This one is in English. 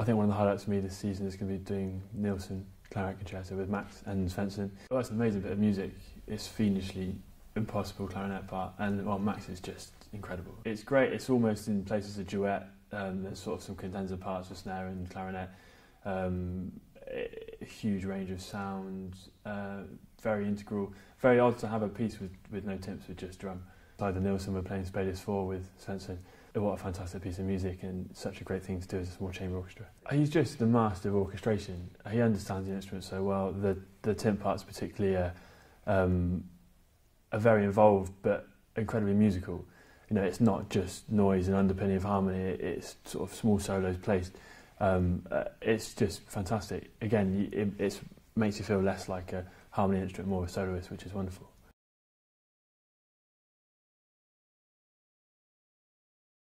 I think one of the highlights for me this season is going to be doing Nielsen Clarinet Concerto with Max and Swensen. Oh, it's an amazing bit of music. It's fiendishly impossible clarinet part, and well, Max is just incredible. It's great. It's almost in places a duet. Um, there's sort of some cadenza parts for snare and clarinet. Um, a huge range of sounds, uh, very integral. Very odd to have a piece with, with no timps with just drum. The Nielsen, we're playing Spades 4 with Swensen. What a fantastic piece of music and such a great thing to do as a small chamber orchestra. He's just the master of orchestration. He understands the instrument so well. The the timp parts particularly are, um, are very involved but incredibly musical. You know, it's not just noise and underpinning of harmony. It's sort of small solos placed. Um, uh, it's just fantastic. Again, it, makes you feel less like a harmony instrument, more a soloist, which is wonderful.